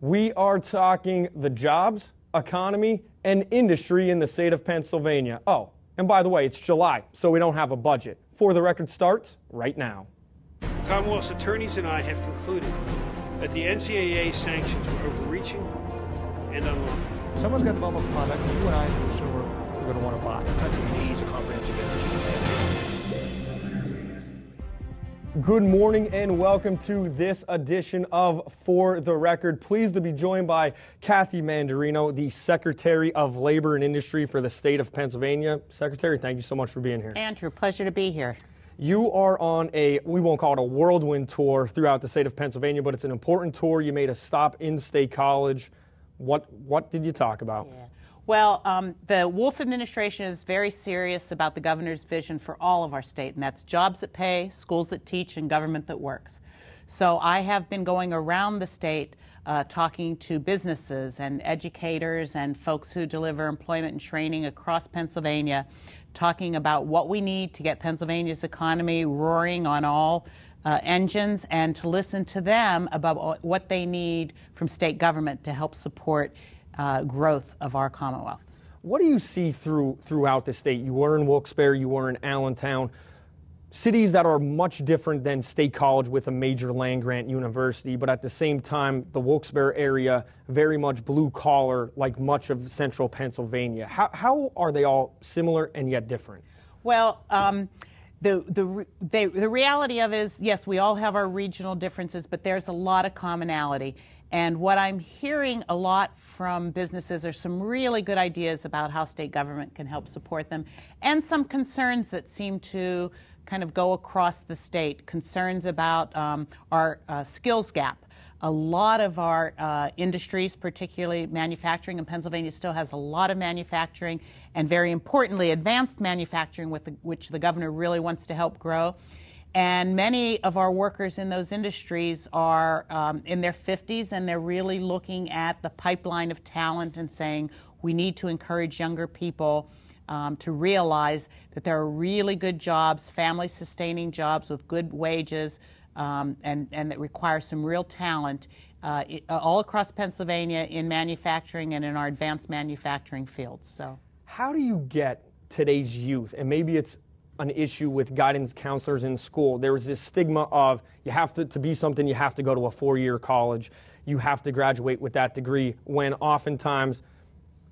We are talking the jobs, economy, and industry in the state of Pennsylvania. Oh, and by the way, it's July, so we don't have a budget. For the record starts right now. Commonwealth's attorneys and I have concluded that the NCAA sanctions were overreaching and unlawful. Someone's got to develop a product that you and I, as a consumer, are going to want to buy. The country needs a comprehensive energy Good morning and welcome to this edition of For the Record. Pleased to be joined by Kathy Manderino, the Secretary of Labor and Industry for the state of Pennsylvania. Secretary, thank you so much for being here. Andrew, pleasure to be here. You are on a, we won't call it a whirlwind tour throughout the state of Pennsylvania, but it's an important tour. You made a stop in State College. What, what did you talk about? Yeah. Well, um, the Wolf administration is very serious about the governor's vision for all of our state, and that's jobs that pay, schools that teach, and government that works. So I have been going around the state uh, talking to businesses and educators and folks who deliver employment and training across Pennsylvania, talking about what we need to get Pennsylvania's economy roaring on all uh, engines and to listen to them about what they need from state government to help support uh, growth of our Commonwealth. What do you see through throughout the state? You were in Wilkes-Barre, you were in Allentown, cities that are much different than State College with a major land grant university, but at the same time, the Wilkes-Barre area very much blue collar, like much of central Pennsylvania. How, how are they all similar and yet different? Well. Um, the, the, they, the reality of it is, yes, we all have our regional differences, but there's a lot of commonality. And what I'm hearing a lot from businesses are some really good ideas about how state government can help support them, and some concerns that seem to kind of go across the state concerns about um, our uh, skills gap. A lot of our uh, industries, particularly manufacturing, and Pennsylvania still has a lot of manufacturing, and very importantly, advanced manufacturing, the, which the governor really wants to help grow. And many of our workers in those industries are um, in their 50s and they're really looking at the pipeline of talent and saying we need to encourage younger people um, to realize that there are really good jobs, family sustaining jobs with good wages, um, and, and that require some real talent uh, all across Pennsylvania in manufacturing and in our advanced manufacturing fields. So, how do you get today's youth, and maybe it's an issue with guidance counselors in school. There was this stigma of you have to, to be something, you have to go to a four year college, you have to graduate with that degree, when oftentimes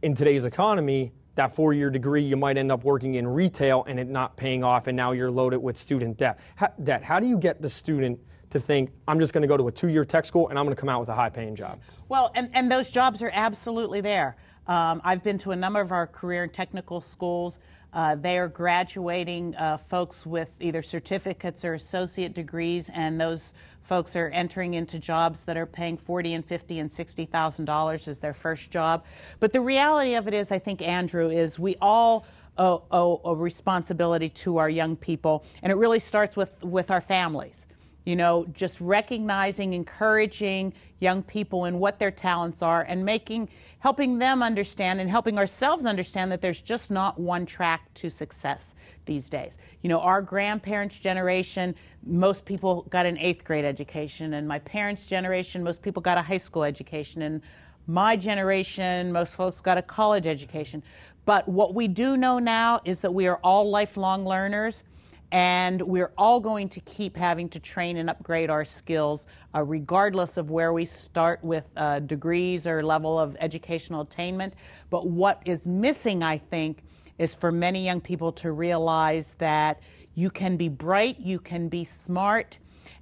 in today's economy, that four year degree, you might end up working in retail and it not paying off, and now you're loaded with student debt. How, debt. How do you get the student to think, I'm just going to go to a two year tech school and I'm going to come out with a high paying job? Well, and, and those jobs are absolutely there. Um, I've been to a number of our career and technical schools. Uh, they are graduating uh, folks with either certificates or associate degrees, and those folks are entering into jobs that are paying forty and fifty and sixty thousand dollars as their first job. But the reality of it is, I think Andrew is we all owe, owe a responsibility to our young people, and it really starts with with our families you know, just recognizing, encouraging young people and what their talents are and making, helping them understand and helping ourselves understand that there's just not one track to success these days. You know, our grandparents' generation, most people got an eighth grade education, and my parents' generation, most people got a high school education, and my generation, most folks got a college education. But what we do know now is that we are all lifelong learners and we're all going to keep having to train and upgrade our skills, uh, regardless of where we start with uh, degrees or level of educational attainment. But what is missing, I think, is for many young people to realize that you can be bright, you can be smart,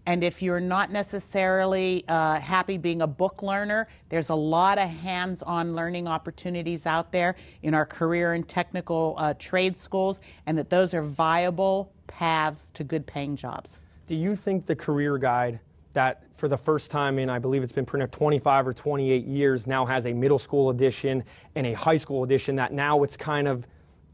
and if you're not necessarily uh, happy being a book learner, there's a lot of hands on learning opportunities out there in our career and technical uh, trade schools, and that those are viable paths to good paying jobs. Do you think the career guide that for the first time in, I believe it's been printed 25 or 28 years, now has a middle school edition and a high school edition, that now it's kind of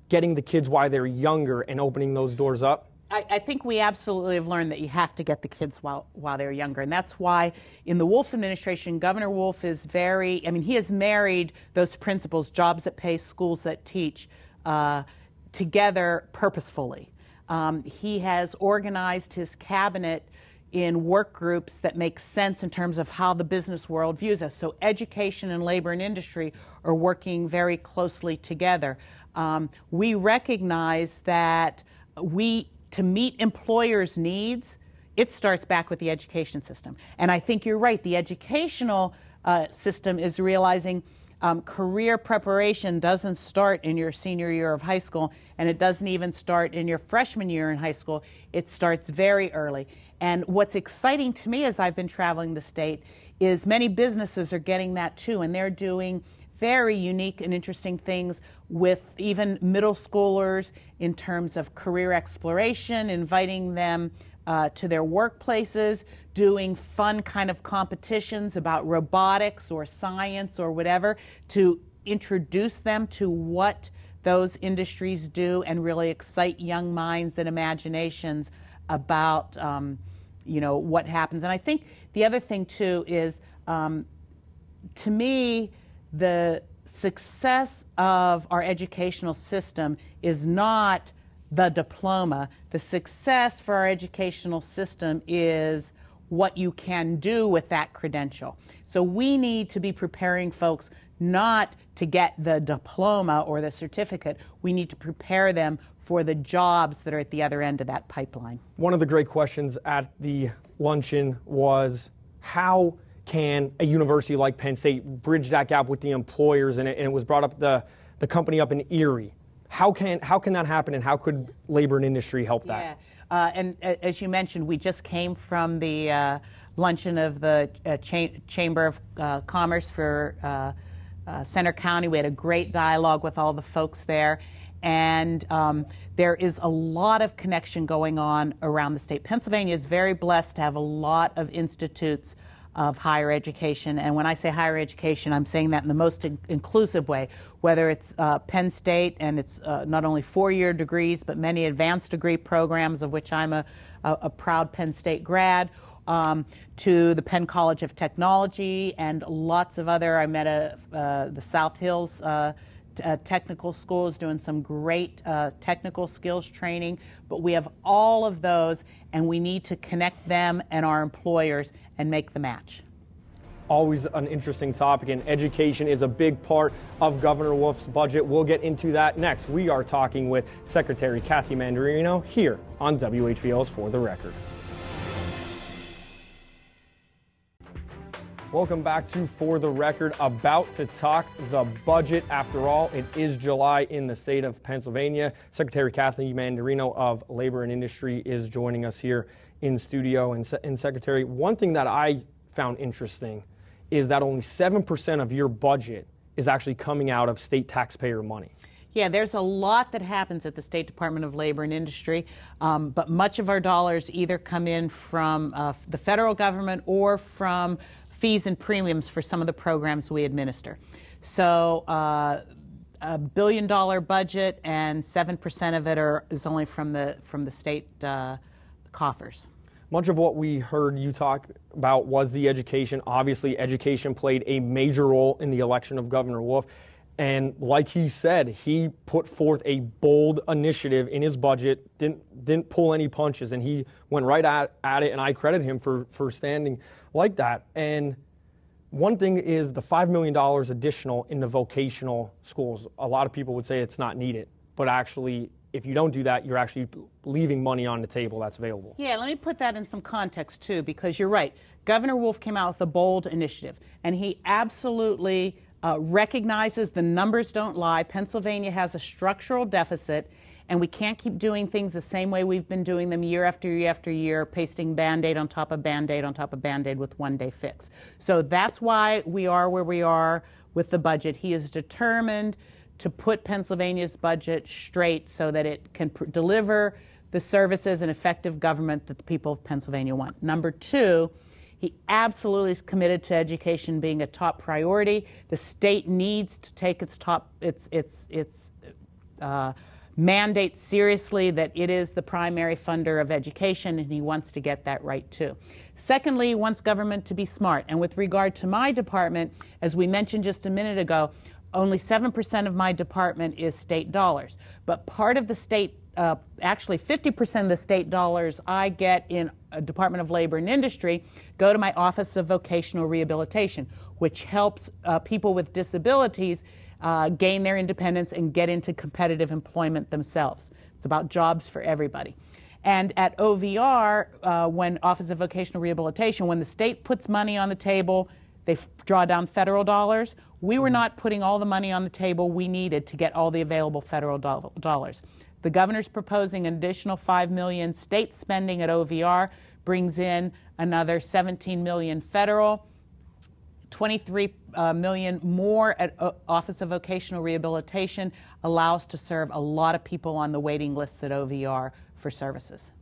getting the kids while they're younger and opening those doors up? I, I, think we absolutely have learned that you have to get the kids while, while they're younger. And that's why in the Wolf administration, Governor Wolf is very, I mean, he has married those principles, jobs that pay, schools that teach, uh, together purposefully. Um, he has organized his cabinet in work groups that make sense in terms of how the business world views us. So, education and labor and industry are working very closely together. Um, we recognize that we, to meet employers' needs, it starts back with the education system. And I think you're right, the educational uh, system is realizing um, career preparation doesn't start in your senior year of high school, and it doesn't even start in your freshman year in high school. It starts very early. And what's exciting to me as I've been traveling the state is many businesses are getting that too, and they're doing very unique and interesting things with even middle schoolers in terms of career exploration, inviting them uh, to their workplaces, doing fun kind of competitions about robotics or science or whatever to introduce them to what those industries do and really excite young minds and imaginations about um, you know what happens. And I think the other thing too is um, to me the success of our educational system is not the diploma. The success for our educational system is what you can do with that credential. So we need to be preparing folks not to get the diploma or the certificate. We need to prepare them for the jobs that are at the other end of that pipeline. One of the great questions at the luncheon was how can a university like Penn State bridge that gap with the employers? And it, and it was brought up the, the company up in Erie how can how can that happen, and how could labor and industry help that? Yeah, uh, and uh, as you mentioned, we just came from the uh, luncheon of the uh, Cha- Chamber of uh, Commerce for uh, Centre County. We had a great dialogue with all the folks there, and um, there is a lot of connection going on around the state. Pennsylvania is very blessed to have a lot of institutes of higher education. And when I say higher education, I'm saying that in the most in- inclusive way, whether it's uh, Penn State and it's uh, not only four year degrees, but many advanced degree programs, of which I'm a, a, a proud Penn State grad. Um, to the Penn College of Technology and lots of other. I met a, uh, the South Hills uh, uh, technical schools doing some great uh, technical skills training, but we have all of those and we need to connect them and our employers and make the match. Always an interesting topic, and education is a big part of Governor Wolf's budget. We'll get into that next. We are talking with Secretary Kathy Manderino here on WHVL's For the Record. Welcome back to For the Record. About to talk the budget. After all, it is July in the state of Pennsylvania. Secretary Kathleen Manderino of Labor and Industry is joining us here in studio. And, and Secretary, one thing that I found interesting is that only 7% of your budget is actually coming out of state taxpayer money. Yeah, there's a lot that happens at the State Department of Labor and Industry, um, but much of our dollars either come in from uh, the federal government or from fees and premiums for some of the programs we administer. So uh, a billion dollar budget and 7% of it are, is only from the, from the state uh, coffers. Much of what we heard you talk about was the education. Obviously, education played a major role in the election of Governor Wolf. And like he said, he put forth a bold initiative in his budget, didn't, didn't pull any punches, and he went right at, at it, and I credit him for, for standing like that. And one thing is the $5 million additional in the vocational schools. A lot of people would say it's not needed, but actually, if you don't do that, you're actually leaving money on the table that's available. Yeah, let me put that in some context too, because you're right. Governor Wolf came out with a bold initiative, and he absolutely uh, recognizes the numbers don't lie. Pennsylvania has a structural deficit and we can't keep doing things the same way we've been doing them year after year after year, pasting band aid on top of band aid on top of band aid with one day fix. So that's why we are where we are with the budget. He is determined to put Pennsylvania's budget straight so that it can pr- deliver the services and effective government that the people of Pennsylvania want. Number two, he absolutely is committed to education being a top priority. The state needs to take its top its its its uh, mandate seriously that it is the primary funder of education, and he wants to get that right too. Secondly, he wants government to be smart. And with regard to my department, as we mentioned just a minute ago, only 7% of my department is state dollars. But part of the state, uh, actually 50% of the state dollars I get in Department of Labor and Industry, go to my Office of Vocational Rehabilitation, which helps uh, people with disabilities uh, gain their independence and get into competitive employment themselves. It's about jobs for everybody. And at OVR, uh, when Office of Vocational Rehabilitation, when the state puts money on the table, they f- draw down federal dollars. We were not putting all the money on the table we needed to get all the available federal do- dollars. The governor's proposing an additional 5 million state spending at OVR brings in another 17 million federal, 23 uh, million more at o- Office of Vocational Rehabilitation allows to serve a lot of people on the waiting lists at OVR for services.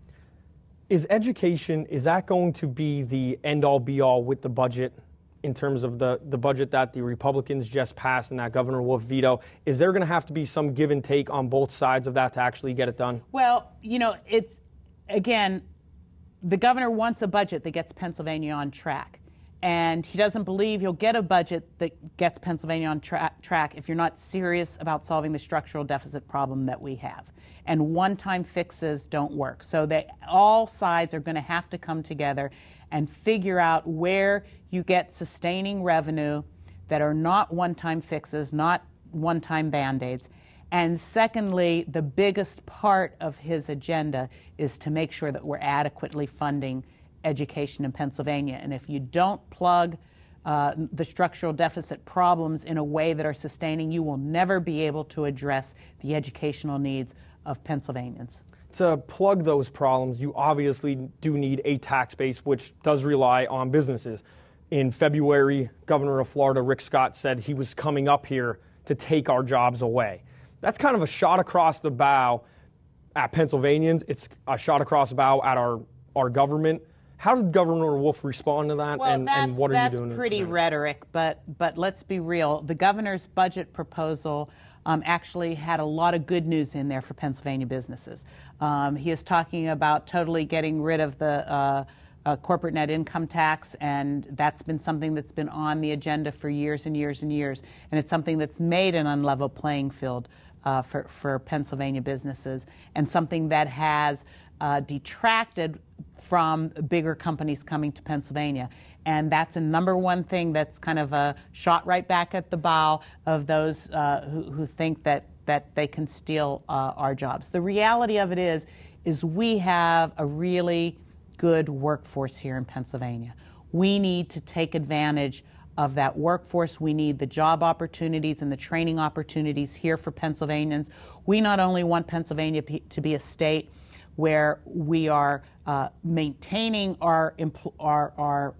Is education, is that going to be the end all be all with the budget in terms of the, the budget that the Republicans just passed and that Governor Wolf veto? Is there going to have to be some give and take on both sides of that to actually get it done? Well, you know, it's again, the governor wants a budget that gets Pennsylvania on track. And he doesn't believe you'll get a budget that gets Pennsylvania on tra- track if you're not serious about solving the structural deficit problem that we have. And one time fixes don't work. So that all sides are going to have to come together and figure out where you get sustaining revenue that are not one time fixes, not one time band aids. And secondly, the biggest part of his agenda is to make sure that we're adequately funding education in Pennsylvania. And if you don't plug uh, the structural deficit problems in a way that are sustaining, you will never be able to address the educational needs of Pennsylvanians. To plug those problems, you obviously do need a tax base which does rely on businesses. In February, Governor of Florida, Rick Scott, said he was coming up here to take our jobs away. That's kind of a shot across the bow at Pennsylvanians. It's a shot across the bow at our, our government. How did Governor Wolf respond to that, Well, and, and what are you doing? That's pretty rhetoric, but but let's be real. The governor's budget proposal um, actually had a lot of good news in there for Pennsylvania businesses. Um, he is talking about totally getting rid of the uh, uh, corporate net income tax, and that's been something that's been on the agenda for years and years and years, and it's something that's made an unlevel playing field uh, for for Pennsylvania businesses, and something that has uh, detracted from bigger companies coming to Pennsylvania. And that's a number one thing that's kind of a shot right back at the bow of those uh, who, who think that, that they can steal uh, our jobs. The reality of it is, is we have a really good workforce here in Pennsylvania. We need to take advantage of that workforce. We need the job opportunities and the training opportunities here for Pennsylvanians. We not only want Pennsylvania to be a state where we are uh, maintaining our, our, our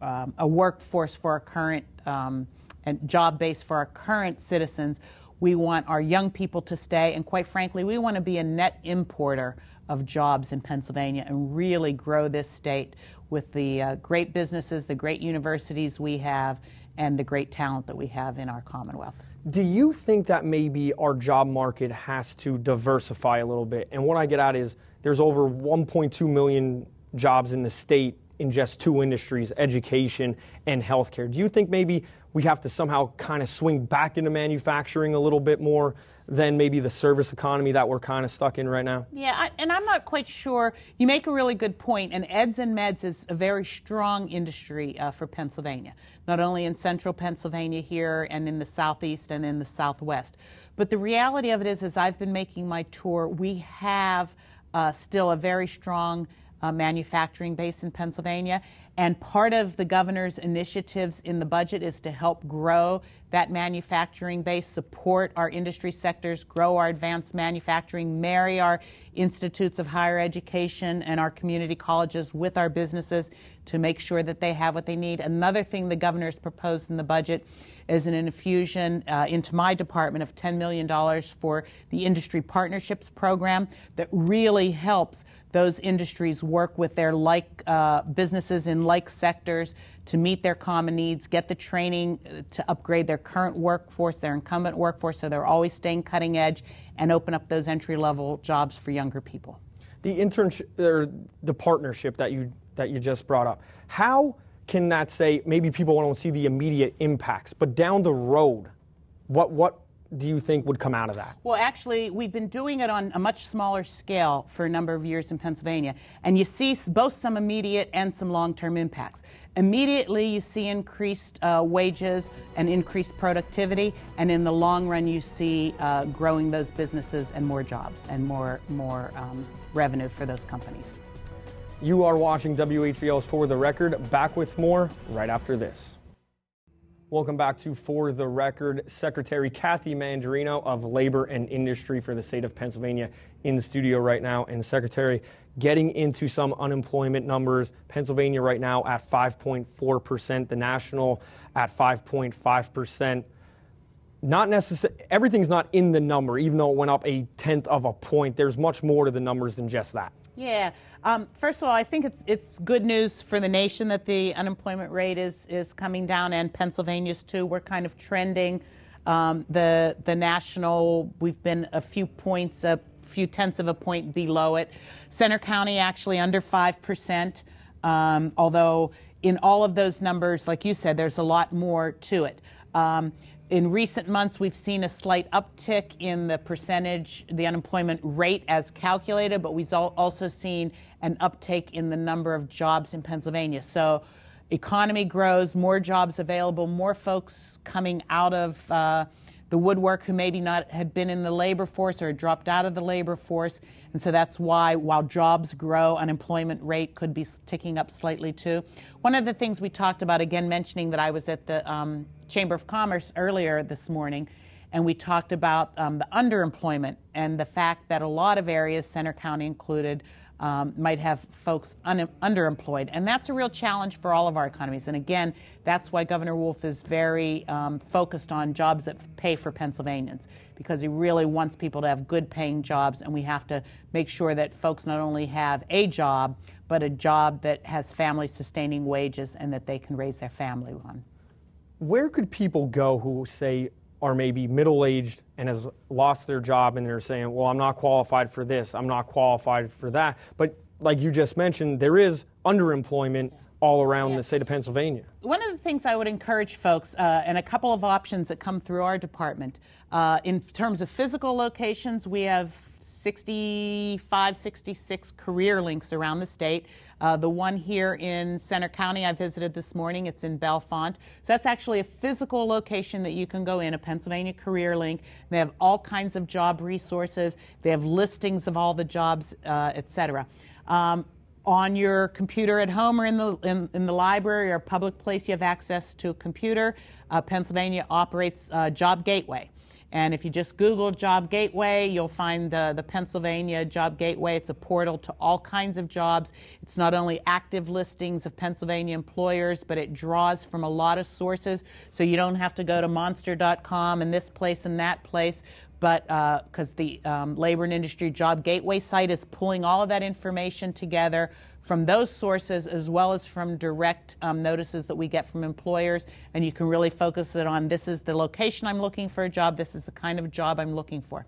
um, a workforce for our current um, and job base for our current citizens. We want our young people to stay, and quite frankly, we want to be a net importer of jobs in Pennsylvania and really grow this state with the uh, great businesses, the great universities we have, and the great talent that we have in our Commonwealth. Do you think that maybe our job market has to diversify a little bit? And what I get at is there's over 1.2 million jobs in the state in just two industries, education and healthcare. Do you think maybe we have to somehow kind of swing back into manufacturing a little bit more than maybe the service economy that we're kind of stuck in right now? Yeah, I, and I'm not quite sure. You make a really good point, and eds and meds is a very strong industry uh, for Pennsylvania, not only in central Pennsylvania here and in the southeast and in the southwest. But the reality of it is, as I've been making my tour, we have uh, still a very strong uh, manufacturing base in Pennsylvania. And part of the governor's initiatives in the budget is to help grow that manufacturing base, support our industry sectors, grow our advanced manufacturing, marry our institutes of higher education and our community colleges with our businesses to make sure that they have what they need. Another thing the governor's proposed in the budget is an infusion uh, into my department of $10 million for the Industry Partnerships Program that really helps those industries work with their like uh, businesses in like sectors to meet their common needs, get the training uh, to upgrade their current workforce, their incumbent workforce, so they're always staying cutting edge, and open up those entry level jobs for younger people. The internship or the partnership that you that you just brought up. How can that say maybe people don't see the immediate impacts, but down the road, what what do you think would come out of that? Well, actually, we've been doing it on a much smaller scale for a number of years in Pennsylvania, and you see both some immediate and some long term impacts. Immediately, you see increased uh, wages and increased productivity, and in the long run, you see uh, growing those businesses and more jobs and more, more um, revenue for those companies. You are watching WHVL's For the Record. Back with more right after this. Welcome back to For the Record. Secretary Kathy Manderino of Labor and Industry for the state of Pennsylvania in the studio right now. And Secretary, getting into some unemployment numbers. Pennsylvania right now at 5.4%, the national at 5.5%. Not necessarily, everything's not in the number, even though it went up a tenth of a point. There's much more to the numbers than just that. Yeah. Um, first of all, I think it's it's good news for the nation that the unemployment rate is is coming down, and Pennsylvania's too. We're kind of trending. Um, the the national, we've been a few points, a few tenths of a point below it. Centre County actually under five percent. Um, although in all of those numbers, like you said, there's a lot more to it. Um, in recent months, we've seen a slight uptick in the percentage, the unemployment rate as calculated, but we've also seen an uptake in the number of jobs in Pennsylvania. So, economy grows, more jobs available, more folks coming out of uh, the woodwork who maybe not had been in the labor force or dropped out of the labor force. And so that's why, while jobs grow, unemployment rate could be ticking up slightly too. One of the things we talked about, again, mentioning that I was at the um, Chamber of Commerce earlier this morning, and we talked about um, the underemployment and the fact that a lot of areas, Centre County included, um, might have folks un- underemployed. And that's a real challenge for all of our economies. And again, that's why Governor Wolf is very um, focused on jobs that pay for Pennsylvanians, because he really wants people to have good paying jobs. And we have to make sure that folks not only have a job, but a job that has family sustaining wages and that they can raise their family on. Where could people go who say, are maybe middle aged and has lost their job and they're saying, well, I'm not qualified for this, I'm not qualified for that. But like you just mentioned, there is underemployment all around yeah. the state of Pennsylvania. One of the things I would encourage folks, uh, and a couple of options that come through our department, uh, in terms of physical locations, we have 65, 66 career links around the state. Uh, the one here in Centre County I visited this morning, it's in Bellefonte. So that's actually a physical location that you can go in, a Pennsylvania Career Link. They have all kinds of job resources. They have listings of all the jobs, uh, et cetera. Um, on your computer at home or in the in, in, the library or public place you have access to a computer. Uh, Pennsylvania operates uh, Job Gateway. And if you just Google Job Gateway, you'll find the, the Pennsylvania Job Gateway. It's a portal to all kinds of jobs. It's not only active listings of Pennsylvania employers, but it draws from a lot of sources. So you don't have to go to monster.com and this place and that place, but because uh, the um, Labor and Industry Job Gateway site is pulling all of that information together from those sources as well as from direct um, notices that we get from employers. And you can really focus it on this is the location I'm looking for a job, this is the kind of job I'm looking for.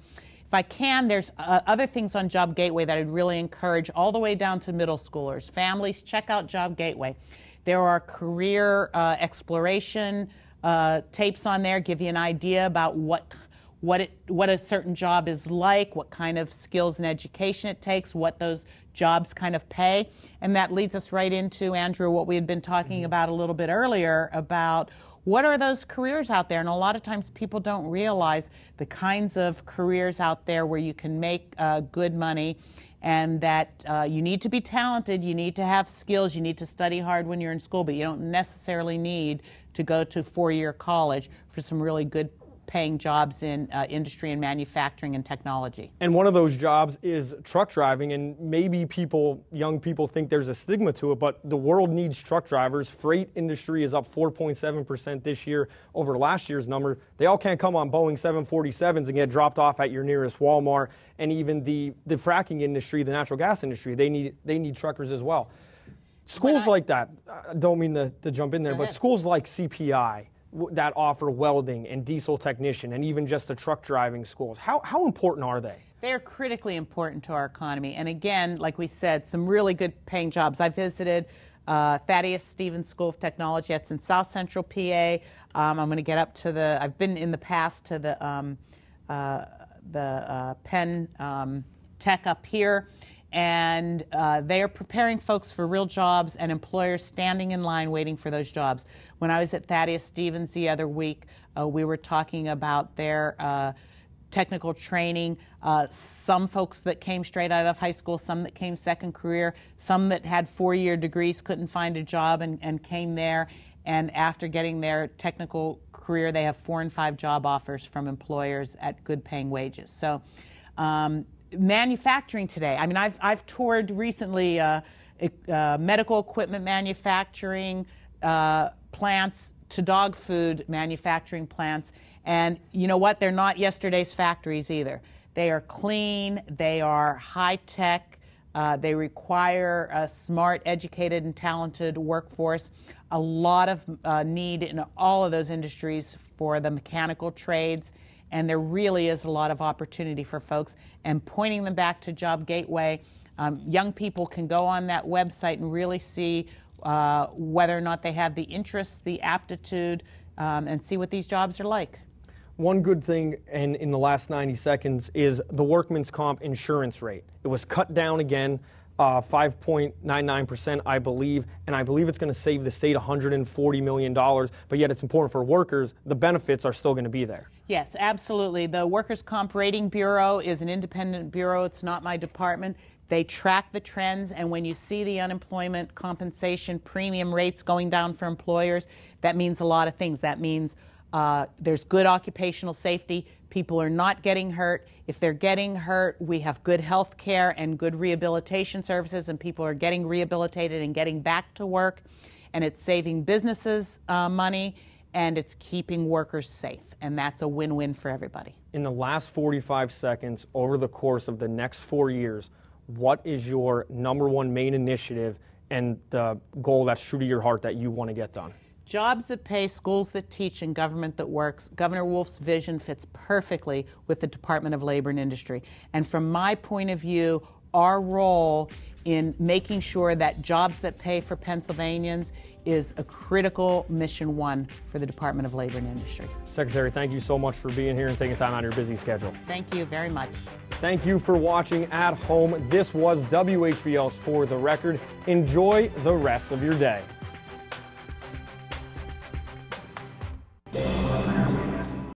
If I can, there's uh, other things on Job Gateway that I'd really encourage all the way down to middle schoolers. Families, check out Job Gateway. There are career uh, exploration uh, tapes on there, give you an idea about what what it what a certain job is like, what kind of skills and education it takes, what those jobs kind of pay. And that leads us right into, Andrew, what we had been talking mm-hmm. about a little bit earlier about what are those careers out there? And a lot of times people don't realize the kinds of careers out there where you can make uh, good money and that uh, you need to be talented, you need to have skills, you need to study hard when you're in school, but you don't necessarily need to go to four year college for some really good paying jobs in uh, industry and manufacturing and technology. And one of those jobs is truck driving. And maybe people, young people, think there's a stigma to it, but the world needs truck drivers. Freight industry is up 4.7% this year over last year's number. They all can't come on Boeing 747s and get dropped off at your nearest Walmart. And even the, the fracking industry, the natural gas industry, they need, they need truckers as well. Schools I, like that, I don't mean to, to jump in there, but schools like CPI, that offer welding and diesel technician and even just the truck driving schools. How, how important are they? They are critically important to our economy. And again, like we said, some really good paying jobs. I visited uh, Thaddeus Stevens School of Technology. That's in South Central PA. Um, I'm going to get up to the. I've been in the past to the um, uh, the uh, Penn um, Tech up here, and uh, they are preparing folks for real jobs and employers standing in line waiting for those jobs. When I was at Thaddeus Stevens the other week, uh, we were talking about their uh, technical training. Uh, some folks that came straight out of high school, some that came second career, some that had four year degrees couldn't find a job and, and came there. And after getting their technical career, they have four and five job offers from employers at good paying wages. So, um, manufacturing today, I mean, I've, I've toured recently uh, uh, medical equipment manufacturing uh, plants to dog food manufacturing plants. And you know what? They're not yesterday's factories either. They are clean, they are high tech, uh, they require a smart, educated, and talented workforce. A lot of uh, need in all of those industries for the mechanical trades, and there really is a lot of opportunity for folks. And pointing them back to Job Gateway, um, young people can go on that website and really see uh, whether or not they have the interest, the aptitude, um, and see what these jobs are like. One good thing in, in the last 90 seconds is the workman's comp insurance rate. It was cut down again, uh, 5.99%, I believe, and I believe it's going to save the state $140 million. But yet, it's important for workers. The benefits are still going to be there. Yes, absolutely. The Workers' Comp Rating Bureau is an independent bureau, it's not my department. They track the trends, and when you see the unemployment compensation premium rates going down for employers, that means a lot of things. That means uh, there's good occupational safety. People are not getting hurt. If they're getting hurt, we have good health care and good rehabilitation services, and people are getting rehabilitated and getting back to work. And it's saving businesses uh, money and it's keeping workers safe. And that's a win win for everybody. In the last 45 seconds, over the course of the next four years, what is your number one main initiative and the goal that's true to your heart that you want to get done? Jobs that pay, schools that teach, and government that works. Governor Wolf's vision fits perfectly with the Department of Labor and Industry. And from my point of view, our role in making sure that jobs that pay for Pennsylvanians is a critical mission one for the Department of Labor and Industry. Secretary, thank you so much for being here and taking time out of your busy schedule. Thank you very much. Thank you for watching at home. This was WHVL's For the Record. Enjoy the rest of your day.